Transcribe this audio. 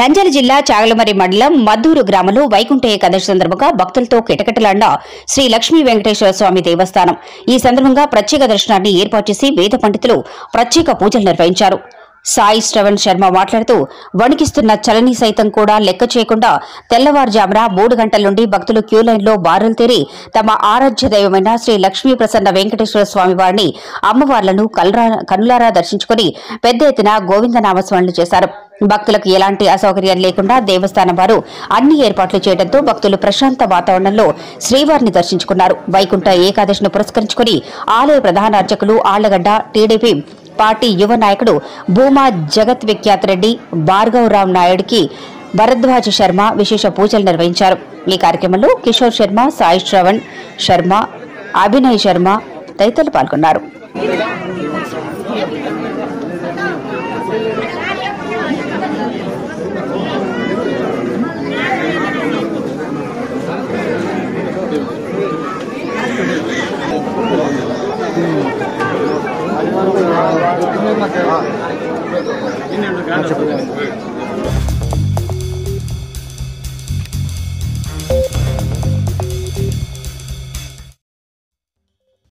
నంద్యాల జిల్లా చాగలమరి మండలం మద్దూరు గ్రామంలో వైకుంఠ ఏకాదశి సందర్భంగా భక్తులతో కిటకిటలాడిన శ్రీ లక్ష్మీ వెంకటేశ్వర స్వామి దేవస్థానం. ఈ సందర్భంగా ప్రత్యేక దర్శనాన్ని ఏర్పాటు చేసి వేద పండితులు ప్రత్యేక పూజలు నిర్వహించారు. సాయి శ్రవణ్ శర్మ మాట్లాడుతూ వణికిస్తున్న చలని సైతం కూడా లెక్క చేయకుండా తెల్లవారుజామున మూడు గంటల నుండి భక్తులు క్యూ లైన్లో బారులు తీరి తమ ఆరాధ్య దైవమైన శ్రీ లక్ష్మీ ప్రసన్న వెంకటేశ్వర స్వామి వారిని అమ్మవార్లను కనులారా దర్శించుకుని పెద్ద ఎత్తున గోవిందనామస్మరణలు చేశారు. భక్తులకు ఎలాంటి అసౌకర్యం లేకుండా దేవస్థానం వారు అన్ని ఏర్పాట్లు చేయడంతో భక్తులు ప్రశాంత వాతావరణంలో శ్రీవారిని దర్శించుకున్నారు. వైకుంఠ ఏకాదశిని పురస్కరించుకుని ఆలయ ప్రధాన అర్చకులు ఆళ్ళగడ్డ టీడీపీ పార్టీ యువ నాయకుడు భూమా జగత్ విఖ్యాత్ రెడ్డి భార్గవరావు నాయుడికి భరద్వాజ శర్మ విశేష పూజలు నిర్వహించారు. ఈ కార్యక్రమంలో కిషోర్ శర్మ సాయి శ్రవణ్ శర్మ అభినయ్ శర్మ తదితరులు పాల్గొన్నారు. ಇನ್ನೇನು